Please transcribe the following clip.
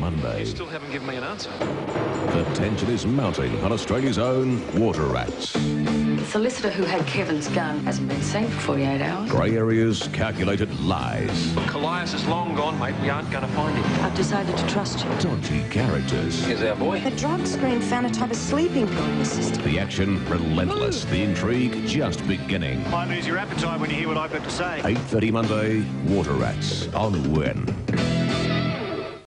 Monday. You Still haven't given me an answer. The tension is mounting on Australia's own water rats. The solicitor who had Kevin's gun hasn't been seen for 48 hours. Grey areas, calculated lies, Colias is long gone, mate. We aren't going to find him. I've decided to trust you. dodgy characters. Here's our boy. The drug screen found a type of sleeping pill in the system. The action relentless. The intrigue just beginning. Might lose your appetite when you hear what I've got to say. 8.30 Monday, Water Rats on Win.